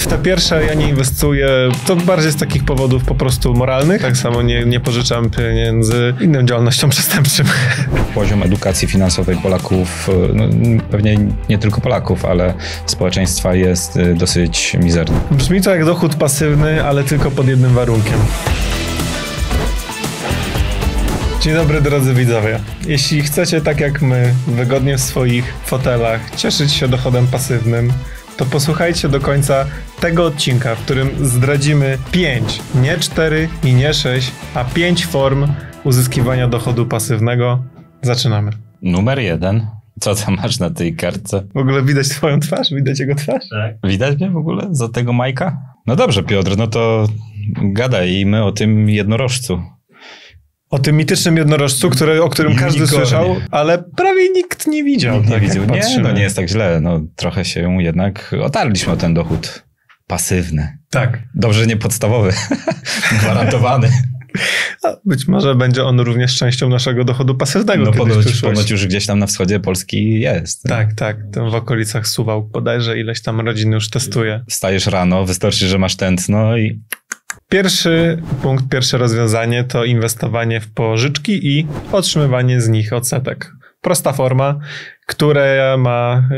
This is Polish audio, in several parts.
W te pierwsze ja nie inwestuję, to bardziej z takich powodów po prostu moralnych. Tak samo nie, nie pożyczam pieniędzy innym działalnościom przestępczym. Poziom edukacji finansowej Polaków, no, pewnie nie tylko Polaków, ale społeczeństwa jest y, dosyć mizerny. Brzmi to jak dochód pasywny, ale tylko pod jednym warunkiem. Dzień dobry drodzy widzowie. Jeśli chcecie tak jak my wygodnie w swoich fotelach cieszyć się dochodem pasywnym, to posłuchajcie do końca tego odcinka, w którym zdradzimy 5, nie 4 i nie 6, a 5 form uzyskiwania dochodu pasywnego. Zaczynamy. Numer jeden. Co tam masz na tej kartce? W ogóle widać twoją twarz? Widać jego twarz? Tak. Widać mnie w ogóle za tego Majka? No dobrze, Piotr, no to gadajmy o tym jednorożcu. O tym mitycznym jednorożcu, który, o którym każdy słyszał, ale prawie nikt nie widział. Nikt tak nie widział. Nie, no nie jest tak źle. No, trochę się jednak otarliśmy o ten dochód pasywny. Tak. Dobrze nie podstawowy. Gwarantowany. A być może będzie on również częścią naszego dochodu pasywnego. No ponoć, ponoć już gdzieś tam na wschodzie Polski jest. Tak, tak. Tam w okolicach Suwał bodajże ileś tam rodzin już testuje. Wstajesz rano, wystarczy, że masz tętno i Pierwszy punkt, pierwsze rozwiązanie to inwestowanie w pożyczki i otrzymywanie z nich odsetek. Prosta forma, która ma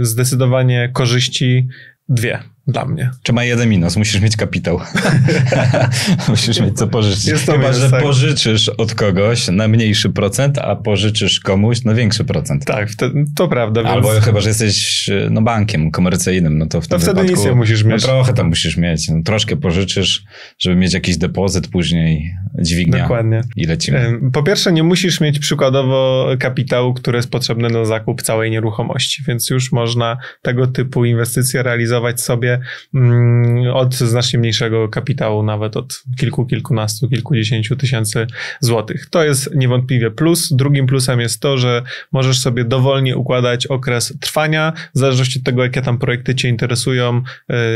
y, zdecydowanie korzyści dwie dla mnie. Czy ma jeden minus? Musisz mieć kapitał. Musisz mieć co pożyczyć. Jest to Chyba, minus, że tak. pożyczysz od kogoś na mniejszy procent, a pożyczysz komuś na większy procent. Tak, to prawda. Albo więc... chyba, że jesteś no, bankiem komercyjnym, no to w tym to wtedy wypadku, nic nie musisz mieć. No, trochę tam musisz mieć. No, troszkę pożyczysz, żeby mieć jakiś depozyt później, dźwignia. Dokładnie. I lecimy. Po pierwsze, nie musisz mieć przykładowo kapitału, który jest potrzebny na zakup całej nieruchomości, więc już można tego typu inwestycje realizować sobie mm, od znacznie mniejszego kapitału, nawet od kilku, kilkunastu, kilkudziesięciu tysięcy złotych. To jest niewątpliwie plus. Drugim plusem jest to, że możesz sobie dowolnie układać okres trwania, w zależności od tego, jakie tam projekty Cię interesują,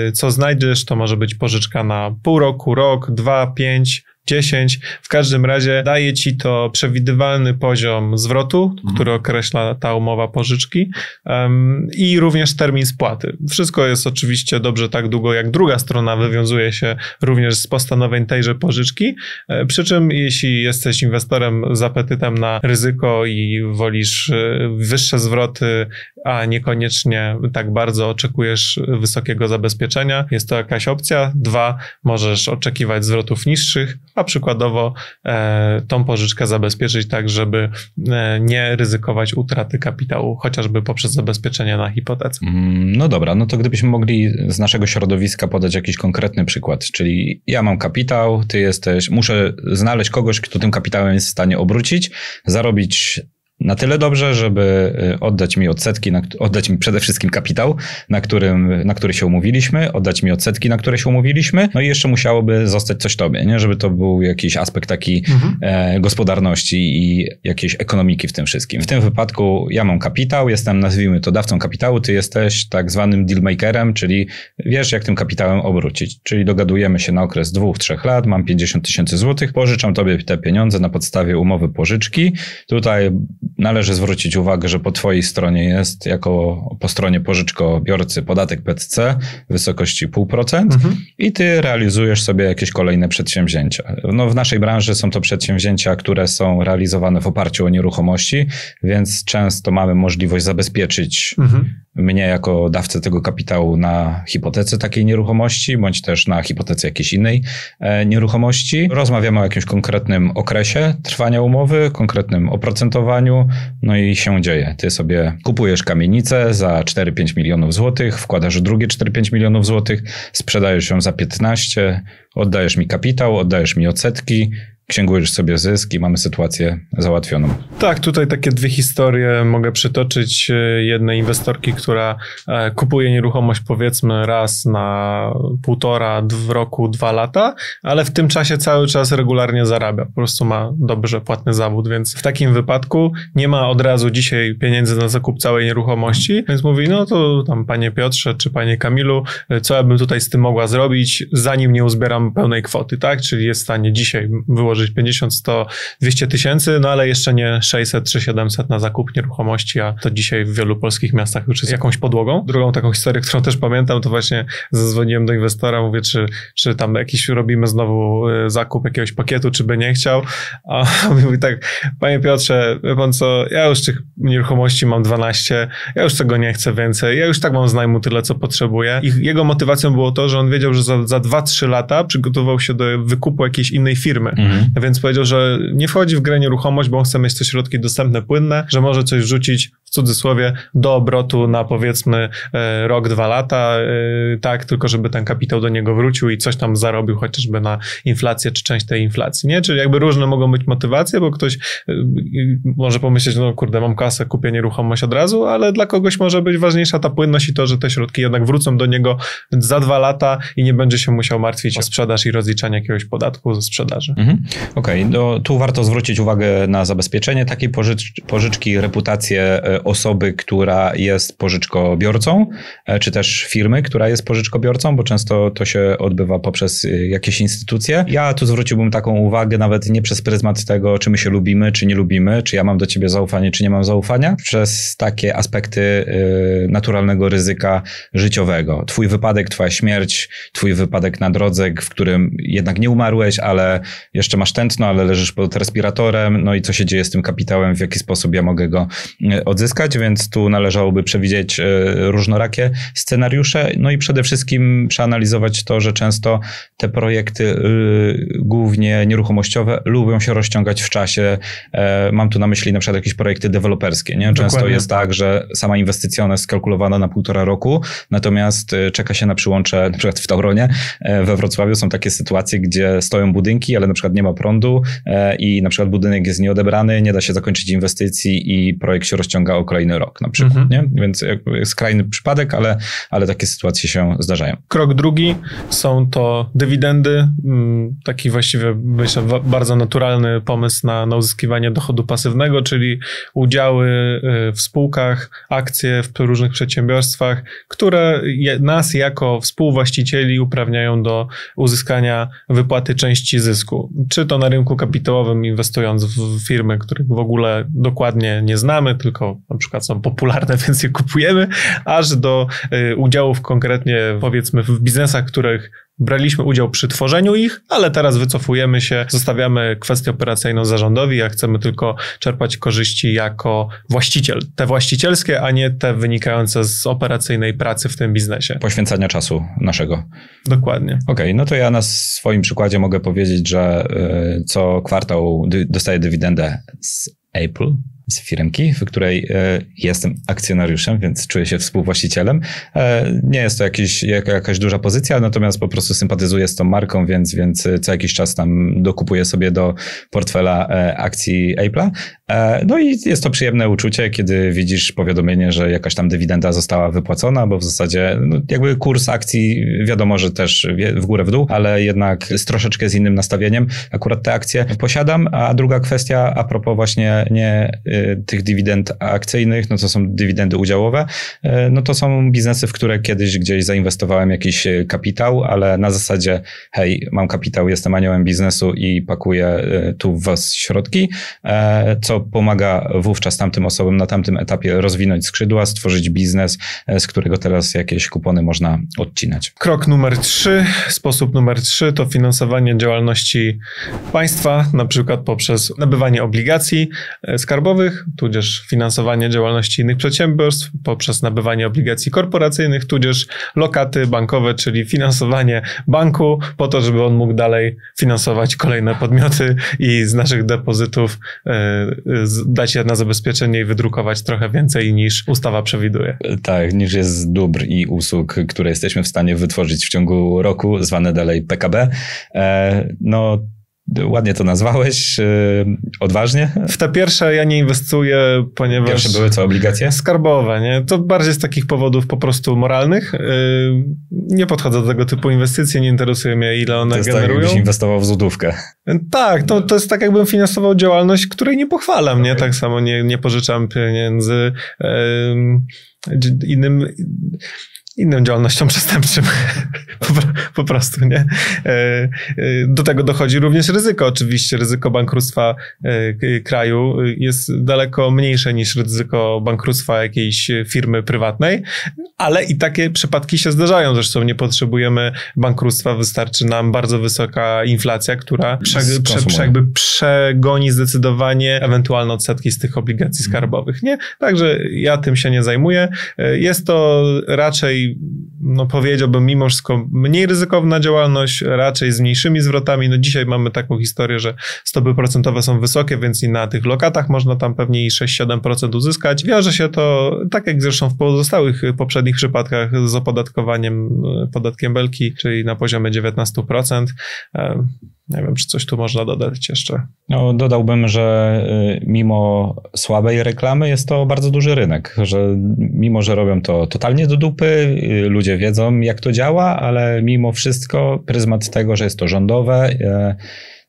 y, co znajdziesz, to może być pożyczka na pół roku, rok, dwa, pięć, 10. W każdym razie daje ci to przewidywalny poziom zwrotu, mhm. który określa ta umowa pożyczki um, i również termin spłaty. Wszystko jest oczywiście dobrze tak długo, jak druga strona wywiązuje się również z postanowień tejże pożyczki. E, przy czym, jeśli jesteś inwestorem z apetytem na ryzyko i wolisz e, wyższe zwroty, a niekoniecznie tak bardzo oczekujesz wysokiego zabezpieczenia, jest to jakaś opcja. Dwa, możesz oczekiwać zwrotów niższych, a przykładowo e, tą pożyczkę zabezpieczyć tak, żeby e, nie ryzykować utraty kapitału, chociażby poprzez zabezpieczenie na hipotece. Mm, no dobra, no to gdybyśmy mogli z naszego środowiska podać jakiś konkretny przykład, czyli ja mam kapitał, ty jesteś, muszę znaleźć kogoś, kto tym kapitałem jest w stanie obrócić, zarobić na tyle dobrze, żeby y, oddać mi odsetki, na, oddać mi przede wszystkim kapitał, na, którym, na który się umówiliśmy, oddać mi odsetki, na które się umówiliśmy, no i jeszcze musiałoby zostać coś tobie, nie? żeby to był jakiś aspekt taki mhm. e, gospodarności i jakiejś ekonomiki w tym wszystkim. W tym wypadku ja mam kapitał, jestem, nazwijmy to dawcą kapitału, ty jesteś tak zwanym dealmakerem, czyli wiesz, jak tym kapitałem obrócić. Czyli dogadujemy się na okres dwóch, trzech lat, mam 50 tysięcy złotych, pożyczam tobie te pieniądze na podstawie umowy pożyczki. Tutaj należy zwrócić uwagę, że po Twojej stronie jest, jako po stronie pożyczkobiorcy, podatek PCC w wysokości 0,5% mhm. i Ty realizujesz sobie jakieś kolejne przedsięwzięcia. No, w naszej branży są to przedsięwzięcia, które są realizowane w oparciu o nieruchomości, więc często mamy możliwość zabezpieczyć mhm mnie jako dawcę tego kapitału na hipotece takiej nieruchomości, bądź też na hipotece jakiejś innej e, nieruchomości. Rozmawiamy o jakimś konkretnym okresie trwania umowy, konkretnym oprocentowaniu, no i się dzieje. Ty sobie kupujesz kamienicę za 4-5 milionów złotych, wkładasz drugie 4-5 milionów złotych, sprzedajesz ją za 15, oddajesz mi kapitał, oddajesz mi odsetki, księgujesz sobie zyski, mamy sytuację załatwioną. Tak, tutaj takie dwie historie mogę przytoczyć. Jednej inwestorki, która e, kupuje nieruchomość powiedzmy raz na półtora w roku, dwa lata, ale w tym czasie cały czas regularnie zarabia. Po prostu ma dobrze płatny zawód, więc w takim wypadku nie ma od razu dzisiaj pieniędzy na zakup całej nieruchomości, więc mówi, no to tam panie Piotrze czy panie Kamilu, co ja bym tutaj z tym mogła zrobić, zanim nie uzbieram pełnej kwoty, tak? Czyli jest w stanie dzisiaj wyłożyć włożyć 50, 100, 200 tysięcy, no ale jeszcze nie 600 czy 700 na zakup nieruchomości, a to dzisiaj w wielu polskich miastach już jest jakąś podłogą. Drugą taką historię, którą też pamiętam, to właśnie zadzwoniłem do inwestora, mówię, czy, czy tam jakiś robimy znowu e, zakup jakiegoś pakietu, czy by nie chciał, a on mówi tak, panie Piotrze, wie pan co, ja już tych nieruchomości mam 12, ja już tego nie chcę więcej, ja już tak mam z najmu tyle, co potrzebuję. I jego motywacją było to, że on wiedział, że za, za 2-3 lata przygotował się do wykupu jakiejś innej firmy, mhm. Więc powiedział, że nie wchodzi w grę nieruchomość, bo on chce mieć te środki dostępne, płynne, że może coś rzucić w cudzysłowie do obrotu na powiedzmy e, rok, dwa lata, e, tak, tylko żeby ten kapitał do niego wrócił i coś tam zarobił chociażby na inflację czy część tej inflacji, nie? Czyli jakby różne mogą być motywacje, bo ktoś e, może pomyśleć, no kurde, mam kasę, kupię nieruchomość od razu, ale dla kogoś może być ważniejsza ta płynność i to, że te środki jednak wrócą do niego za dwa lata i nie będzie się musiał martwić o sprzedaż i rozliczanie jakiegoś podatku ze sprzedaży. Mhm. Okej, okay. no, tu warto zwrócić uwagę na zabezpieczenie takiej pożycz pożyczki, reputację osoby, która jest pożyczkobiorcą, e, czy też firmy, która jest pożyczkobiorcą, bo często to się odbywa poprzez e, jakieś instytucje. Ja tu zwróciłbym taką uwagę nawet nie przez pryzmat tego, czy my się lubimy, czy nie lubimy, czy ja mam do ciebie zaufanie, czy nie mam zaufania, przez takie aspekty e, naturalnego ryzyka życiowego. Twój wypadek, twoja śmierć, twój wypadek na drodze, w którym jednak nie umarłeś, ale jeszcze masz tętno, ale leżysz pod respiratorem, no i co się dzieje z tym kapitałem, w jaki sposób ja mogę go odzyskać uzyskać, więc tu należałoby przewidzieć e, różnorakie scenariusze, no i przede wszystkim przeanalizować to, że często te projekty, y, głównie nieruchomościowe, lubią się rozciągać w czasie. E, mam tu na myśli na przykład jakieś projekty deweloperskie. Nie? Często Dokładnie. jest tak, że sama inwestycja ona jest skalkulowana na półtora roku, natomiast e, czeka się na przyłącze, na przykład w Tauronie, we Wrocławiu są takie sytuacje, gdzie stoją budynki, ale na przykład nie ma prądu i na przykład budynek jest nieodebrany, nie da się zakończyć inwestycji i projekt się rozciąga o kolejny rok na przykład, mm -hmm. nie? Więc skrajny przypadek, ale, ale takie sytuacje się zdarzają. Krok drugi są to dywidendy, mm, taki właściwie myślę bardzo naturalny pomysł na, na uzyskiwanie dochodu pasywnego, czyli udziały y, w spółkach, akcje w różnych przedsiębiorstwach, które nas jako współwłaścicieli uprawniają do uzyskania wypłaty części zysku. Czy to na rynku kapitałowym inwestując w firmy, których w ogóle dokładnie nie znamy, tylko na przykład są popularne, więc je kupujemy, aż do y, udziałów konkretnie powiedzmy w biznesach, których braliśmy udział przy tworzeniu ich, ale teraz wycofujemy się, zostawiamy kwestię operacyjną zarządowi, a chcemy tylko czerpać korzyści jako właściciel. Te właścicielskie, a nie te wynikające z operacyjnej pracy w tym biznesie. Poświęcania czasu naszego. Dokładnie. Okej, okay, no to ja na swoim przykładzie mogę powiedzieć, że y, co kwartał dostaję dywidendę z Apple, z firmki, w której e, jestem akcjonariuszem, więc czuję się współwłaścicielem. E, nie jest to jakiś, jakaś duża pozycja, natomiast po prostu sympatyzuję z tą marką, więc, więc co jakiś czas tam dokupuję sobie do portfela e, akcji Apple'a. No i jest to przyjemne uczucie, kiedy widzisz powiadomienie, że jakaś tam dywidenda została wypłacona, bo w zasadzie no, jakby kurs akcji wiadomo, że też w górę w dół, ale jednak z troszeczkę z innym nastawieniem. Akurat te akcje posiadam, a druga kwestia a propos właśnie nie tych dywidend akcyjnych, no to są dywidendy udziałowe, e, no to są biznesy, w które kiedyś gdzieś zainwestowałem jakiś e, kapitał, ale na zasadzie hej, mam kapitał, jestem aniołem biznesu i pakuję e, tu w was środki, co pomaga wówczas tamtym osobom na tamtym etapie rozwinąć skrzydła, stworzyć biznes, z którego teraz jakieś kupony można odcinać. Krok numer trzy, sposób numer trzy to finansowanie działalności państwa, na przykład poprzez nabywanie obligacji skarbowych, tudzież finansowanie działalności innych przedsiębiorstw poprzez nabywanie obligacji korporacyjnych, tudzież lokaty bankowe, czyli finansowanie banku po to, żeby on mógł dalej finansować kolejne podmioty i z naszych depozytów e, dać je na zabezpieczenie i wydrukować trochę więcej niż ustawa przewiduje. Tak, niż jest dóbr i usług, które jesteśmy w stanie wytworzyć w ciągu roku, zwane dalej PKB. E, no Ładnie to nazwałeś, yy, odważnie. W te pierwsze ja nie inwestuję, ponieważ... Pierwsze były co, obligacje? Skarbowe, nie? To bardziej z takich powodów po prostu moralnych. Yy, nie podchodzę do tego typu inwestycji, nie interesuje mnie ile one to jest generują. tak, jakbyś inwestował w złotówkę. Tak, to, to jest tak jakbym finansował działalność, której nie pochwalam, nie? Tak samo nie, nie pożyczam pieniędzy yy, innym innym działalnościom przestępczym. po prostu, nie? Do tego dochodzi również ryzyko, oczywiście. Ryzyko bankructwa kraju jest daleko mniejsze niż ryzyko bankructwa jakiejś firmy prywatnej, ale i takie przypadki się zdarzają. Zresztą nie potrzebujemy bankructwa, wystarczy nam bardzo wysoka inflacja, która prze, prze, prze, jakby przegoni zdecydowanie ewentualne odsetki z tych obligacji mhm. skarbowych, nie? Także ja tym się nie zajmuję. Jest to raczej, no powiedziałbym, mimo wszystko mniej ryzykowna działalność, raczej z mniejszymi zwrotami. No dzisiaj mamy taką historię, że stopy procentowe są wysokie, więc i na tych lokatach można tam pewnie i 6-7% uzyskać. Wiąże się to, tak jak zresztą w pozostałych poprzednich przypadkach, z opodatkowaniem podatkiem Belki, czyli na poziomie 19%. Nie wiem, czy coś tu można dodać jeszcze. No, dodałbym, że y, mimo słabej reklamy jest to bardzo duży rynek, że mimo, że robią to totalnie do dupy, y, ludzie wiedzą, jak to działa, ale mimo wszystko pryzmat tego, że jest to rządowe, y,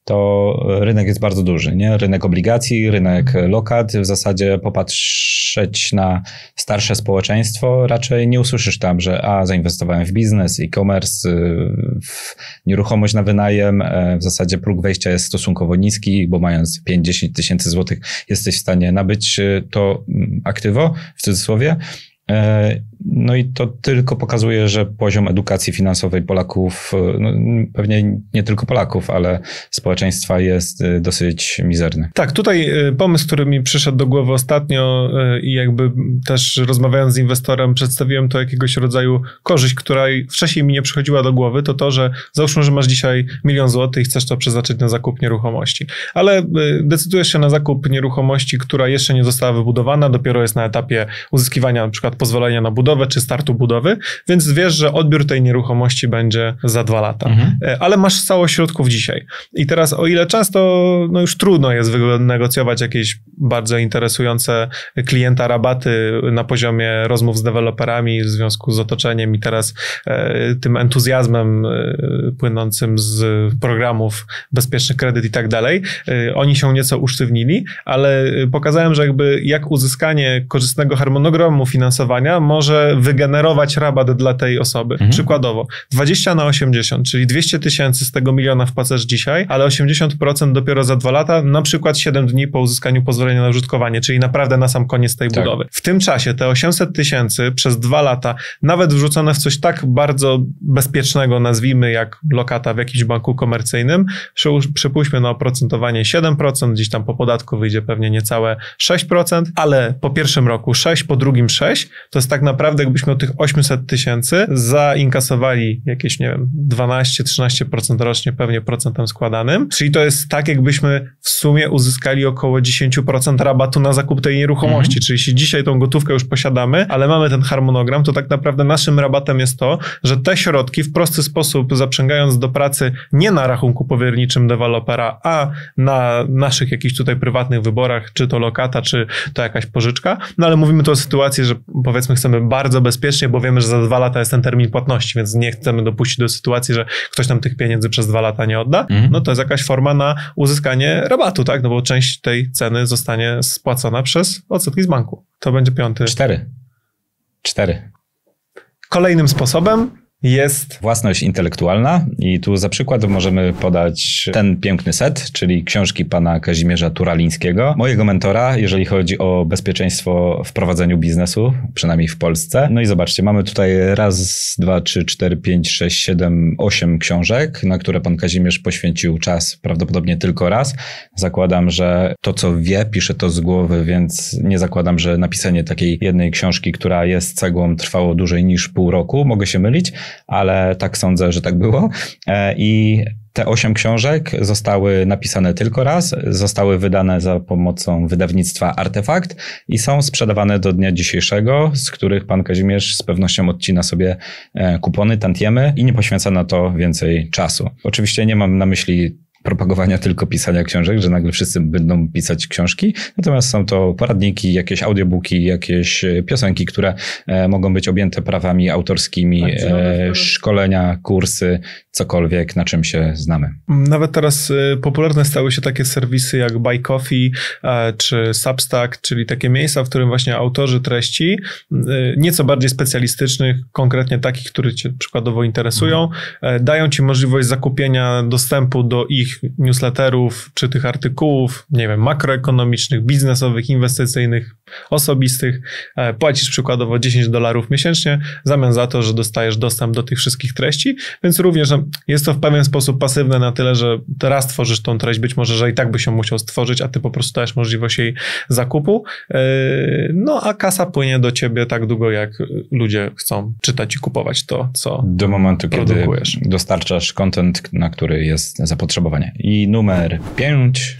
to rynek jest bardzo duży. Nie? Rynek obligacji, rynek lokat. W zasadzie popatrzeć na starsze społeczeństwo, raczej nie usłyszysz tam, że a, zainwestowałem w biznes, e-commerce, w nieruchomość na wynajem. E, w zasadzie próg wejścia jest stosunkowo niski, bo mając 5-10 tysięcy złotych jesteś w stanie nabyć to mm, aktywo, w cudzysłowie. E, no i to tylko pokazuje, że poziom edukacji finansowej Polaków, no pewnie nie tylko Polaków, ale społeczeństwa jest y, dosyć mizerny. Tak, tutaj y, pomysł, który mi przyszedł do głowy ostatnio i jakby też rozmawiając z inwestorem, przedstawiłem to jakiegoś rodzaju korzyść, która wcześniej mi nie przychodziła do głowy, to to, że załóżmy, że masz dzisiaj milion złotych i chcesz to przeznaczyć na zakup nieruchomości, ale decydujesz się na zakup nieruchomości, która jeszcze nie została wybudowana, dopiero jest na etapie uzyskiwania na przykład pozwolenia na budowę, budowę czy startu budowy, więc wiesz, że odbiór tej nieruchomości będzie za dwa lata. Mhm. E, ale masz całość środków dzisiaj. I teraz o ile często no już trudno jest wynegocjować jakieś bardzo interesujące klienta rabaty na poziomie rozmów z deweloperami w związku z otoczeniem i teraz e, tym entuzjazmem e, płynącym z programów bezpieczny kredyt i tak dalej. E, oni się nieco usztywnili, ale pokazałem, że jakby jak uzyskanie korzystnego harmonogramu finansowania może wygenerować rabat dla tej osoby. Mhm. Przykładowo 20 na 80, czyli 200 tysięcy z tego miliona wpłacasz dzisiaj, ale 80% dopiero za dwa lata, na przykład 7 dni po uzyskaniu pozwolenia na użytkowanie, czyli naprawdę na sam koniec tej tak. budowy. W tym czasie te 800 tysięcy przez dwa lata, nawet wrzucone w coś tak bardzo bezpiecznego, nazwijmy jak lokata w jakimś banku komercyjnym, przypuśćmy na oprocentowanie 7%, gdzieś tam po podatku wyjdzie pewnie niecałe 6%, ale po pierwszym roku 6, po drugim 6, to jest tak naprawdę naprawdę jakbyśmy od tych 800 tysięcy zainkasowali jakieś, nie wiem, 12-13% rocznie pewnie procentem składanym, czyli to jest tak, jakbyśmy w sumie uzyskali około 10% rabatu na zakup tej nieruchomości, mhm. czyli jeśli dzisiaj tą gotówkę już posiadamy, ale mamy ten harmonogram, to tak naprawdę naszym rabatem jest to, że te środki w prosty sposób zaprzęgając do pracy nie na rachunku powierniczym dewelopera, a na naszych jakichś tutaj prywatnych wyborach, czy to lokata, czy to jakaś pożyczka, no ale mówimy tu o sytuacji, że powiedzmy chcemy bardzo bardzo bezpiecznie, bo wiemy, że za dwa lata jest ten termin płatności, więc nie chcemy dopuścić do sytuacji, że ktoś nam tych pieniędzy przez dwa lata nie odda. Mhm. No to jest jakaś forma na uzyskanie rabatu, tak? No bo część tej ceny zostanie spłacona przez odsetki z banku. To będzie piąty. Cztery. Cztery. Kolejnym sposobem jest własność intelektualna i tu za przykład możemy podać ten piękny set, czyli książki pana Kazimierza Turalińskiego, mojego mentora, jeżeli chodzi o bezpieczeństwo w prowadzeniu biznesu, przynajmniej w Polsce. No i zobaczcie, mamy tutaj raz, dwa, trzy, cztery, pięć, sześć, siedem, osiem książek, na które pan Kazimierz poświęcił czas prawdopodobnie tylko raz. Zakładam, że to co wie, pisze to z głowy, więc nie zakładam, że napisanie takiej jednej książki, która jest cegłą, trwało dłużej niż pół roku. Mogę się mylić, ale tak sądzę, że tak było. E, I te osiem książek zostały napisane tylko raz, zostały wydane za pomocą wydawnictwa Artefakt i są sprzedawane do dnia dzisiejszego, z których pan Kazimierz z pewnością odcina sobie e, kupony, tantiemy i nie poświęca na to więcej czasu. Oczywiście nie mam na myśli propagowania tylko pisania książek, że nagle wszyscy będą pisać książki. Natomiast są to poradniki, jakieś audiobooki, jakieś e, piosenki, które e, mogą być objęte prawami autorskimi, tak, e, szkolenia, kursy cokolwiek, na czym się znamy. Nawet teraz popularne stały się takie serwisy jak Buy Coffee czy Substack, czyli takie miejsca, w którym właśnie autorzy treści, nieco bardziej specjalistycznych, konkretnie takich, które cię przykładowo interesują, mhm. dają ci możliwość zakupienia dostępu do ich newsletterów czy tych artykułów, nie wiem, makroekonomicznych, biznesowych, inwestycyjnych, osobistych. E, płacisz przykładowo 10 dolarów miesięcznie w zamian za to, że dostajesz dostęp do tych wszystkich treści, więc również no, jest to w pewien sposób pasywne na tyle, że teraz tworzysz tą treść, być może, że i tak by się musiał stworzyć, a ty po prostu dajesz możliwość jej zakupu. E, no a kasa płynie do ciebie tak długo, jak ludzie chcą czytać i kupować to, co Do momentu, produkujesz. kiedy dostarczasz content, na który jest zapotrzebowanie. I numer 5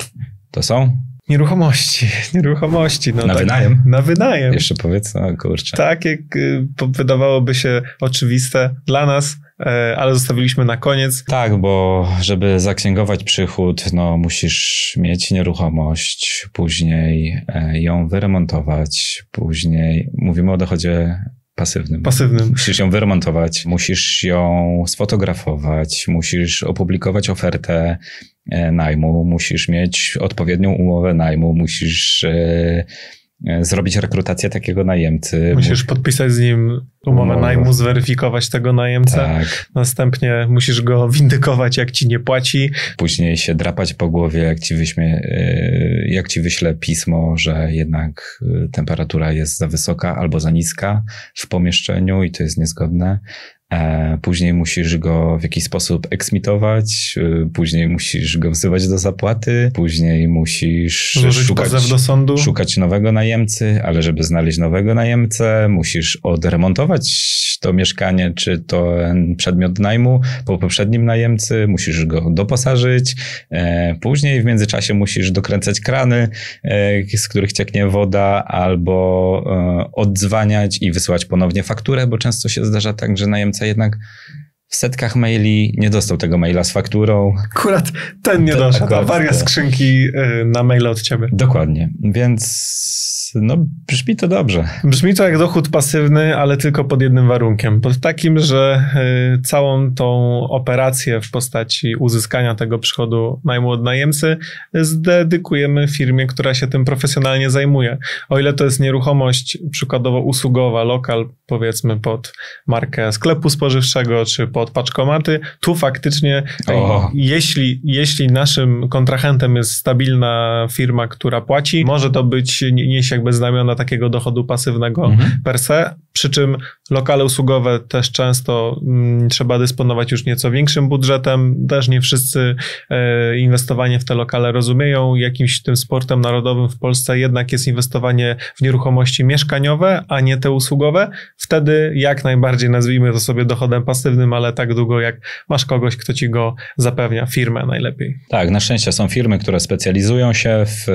to są Nieruchomości, nieruchomości. No na tak, wynajem? Na wynajem. Jeszcze powiedz, o kurczę. Tak, jak y, wydawałoby się oczywiste dla nas, e, ale zostawiliśmy na koniec. Tak, bo żeby zaksięgować przychód, no musisz mieć nieruchomość, później e, ją wyremontować, później mówimy o dochodzie pasywnym. Pasywnym. Musisz ją wyremontować, musisz ją sfotografować, musisz opublikować ofertę e, najmu, musisz mieć odpowiednią umowę najmu, musisz e, zrobić rekrutację takiego najemcy. Musisz podpisać z nim umowę najmu, zweryfikować tego najemcę. Tak. Następnie musisz go windykować, jak ci nie płaci. Później się drapać po głowie, jak ci, wyśmie, jak ci wyśle pismo, że jednak temperatura jest za wysoka albo za niska w pomieszczeniu i to jest niezgodne. E, później musisz go w jakiś sposób eksmitować, e, później musisz go wzywać do zapłaty, później musisz szukać, do sądu. szukać nowego najemcy, ale żeby znaleźć nowego najemcę, musisz odremontować to mieszkanie, czy to przedmiot najmu po poprzednim najemcy, musisz go doposażyć, e, później w międzyczasie musisz dokręcać krany, z których cieknie woda, albo odzwaniać i wysyłać ponownie fakturę, bo często się zdarza tak, że najemca jednak w setkach maili nie dostał tego maila z fakturą. Akurat ten nie doszedł, awaria skrzynki y, na maile od ciebie. Dokładnie, więc no brzmi to dobrze. Brzmi to jak dochód pasywny, ale tylko pod jednym warunkiem. Pod takim, że y, całą tą operację w postaci uzyskania tego przychodu najmu od najemcy zdedykujemy firmie, która się tym profesjonalnie zajmuje. O ile to jest nieruchomość przykładowo usługowa, lokal powiedzmy pod markę sklepu spożywczego czy pod paczkomaty, tu faktycznie jeśli, jeśli naszym kontrahentem jest stabilna firma, która płaci, może to być nieść jakby znamiona takiego dochodu pasywnego mhm. per se, przy czym lokale usługowe też często mm, trzeba dysponować już nieco większym budżetem. Też nie wszyscy e, inwestowanie w te lokale rozumieją. Jakimś tym sportem narodowym w Polsce jednak jest inwestowanie w nieruchomości mieszkaniowe, a nie te usługowe. Wtedy jak najbardziej nazwijmy to sobie dochodem pasywnym, ale tak długo jak masz kogoś, kto ci go zapewnia, firmę najlepiej. Tak, na szczęście są firmy, które specjalizują się w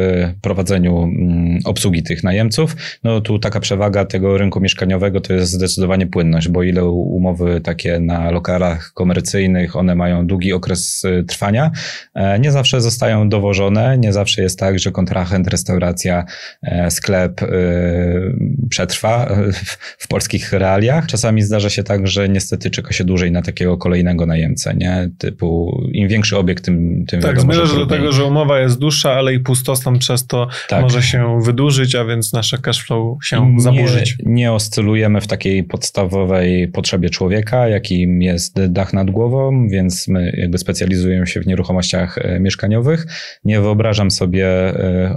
prowadzeniu mm, obsługi tych najemców. No tu taka przewaga tego rynku mieszkaniowego to jest zdecydowanie płynność, bo ile umowy takie na lokalach komercyjnych, one mają długi okres y, trwania, e, nie zawsze zostają dowożone, nie zawsze jest tak, że kontrahent, restauracja, e, sklep y, przetrwa w polskich realiach. Czasami zdarza się tak, że niestety czeka się dłużej na takiego kolejnego najemcę, nie? Typu im większy obiekt, tym, tym Tak, zmierzasz do tego, że umowa jest dłuższa, ale i pustostan przez to tak. może się wydłużyć, a więc nasze cashflow się nie, zaburzyć. Nie oscylujemy w takiej podstawowej potrzebie człowieka, jakim jest dach nad głową, więc my jakby specjalizujemy się w nieruchomościach e, mieszkaniowych. Nie wyobrażam sobie e,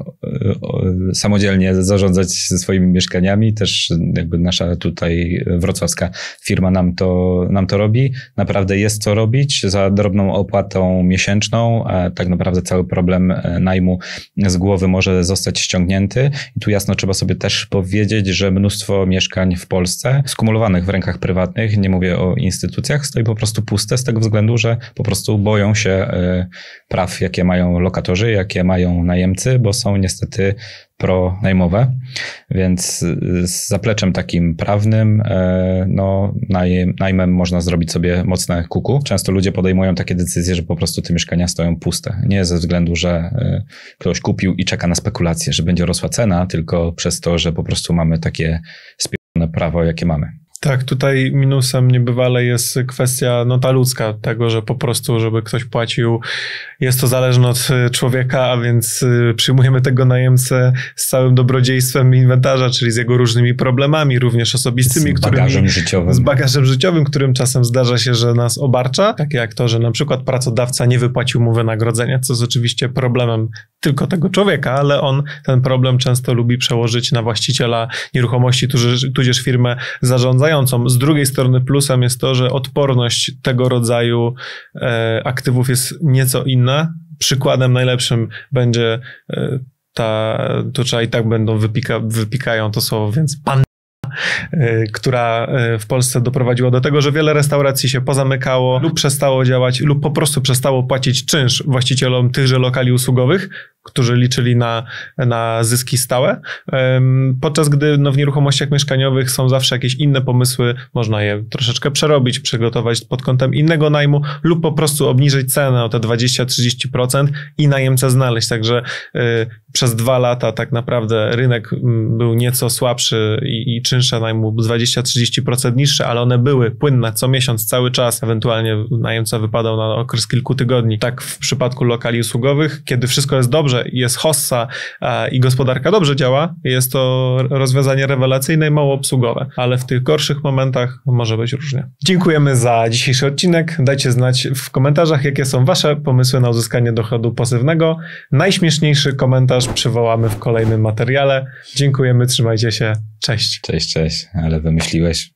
samodzielnie zarządzać ze swoimi mieszkaniami. Też jakby nasza tutaj wrocławska firma nam to, nam to robi. Naprawdę jest co robić za drobną opłatą miesięczną. A tak naprawdę cały problem e, najmu z głowy może zostać ściągnięty. I tu jasno trzeba sobie też powiedzieć, że mnóstwo mieszkań w Polsce skumulowanych w rękach prywatnych, nie mówię o instytucjach, stoi po prostu puste z tego względu, że po prostu boją się e, praw, jakie mają lokatorzy, jakie mają najemcy, bo są niestety pronajmowe, więc z zapleczem takim prawnym, e, no, najmem można zrobić sobie mocne kuku. Często ludzie podejmują takie decyzje, że po prostu te mieszkania stoją puste. Nie ze względu, że e, ktoś kupił i czeka na spekulację, że będzie rosła cena, tylko przez to, że po prostu mamy takie prawo, jakie mamy. Tak, tutaj minusem niebywale jest kwestia no, ta ludzka, tego, że po prostu, żeby ktoś płacił, jest to zależne od y, człowieka, a więc y, przyjmujemy tego najemcę z całym dobrodziejstwem inwentarza, czyli z jego różnymi problemami, również osobistymi, z bagażem którymi, życiowym. z bagażem życiowym, którym czasem zdarza się, że nas obarcza, takie jak to, że na przykład pracodawca nie wypłacił mu wynagrodzenia, co jest oczywiście problemem tylko tego człowieka, ale on ten problem często lubi przełożyć na właściciela nieruchomości, tudzież, tudzież firmę Z drugiej strony plusem jest to, że odporność tego rodzaju e, aktywów jest nieco inna. Przykładem najlepszym będzie e, ta, tutaj i tak będą wypika, wypikają to słowo, więc pan e, która e, w Polsce doprowadziła do tego, że wiele restauracji się pozamykało lub przestało działać, lub po prostu przestało płacić czynsz właścicielom tychże lokali usługowych, którzy liczyli na, na zyski stałe, podczas gdy no, w nieruchomościach mieszkaniowych są zawsze jakieś inne pomysły, można je troszeczkę przerobić, przygotować pod kątem innego najmu lub po prostu obniżyć cenę o te 20-30% i najemcę znaleźć. Także y, przez dwa lata tak naprawdę rynek mm, był nieco słabszy i, i czynsze najmu 20-30% niższe, ale one były płynne co miesiąc, cały czas, ewentualnie najemca wypadał na okres kilku tygodni. Tak w przypadku lokali usługowych, kiedy wszystko jest dobrze, dobrze, jest hossa i gospodarka dobrze działa, jest to rozwiązanie rewelacyjne i mało obsługowe, ale w tych gorszych momentach może być różnie. Dziękujemy za dzisiejszy odcinek. Dajcie znać w komentarzach, jakie są Wasze pomysły na uzyskanie dochodu pasywnego. Najśmieszniejszy komentarz przywołamy w kolejnym materiale. Dziękujemy, trzymajcie się. Cześć. Cześć, cześć, ale wymyśliłeś.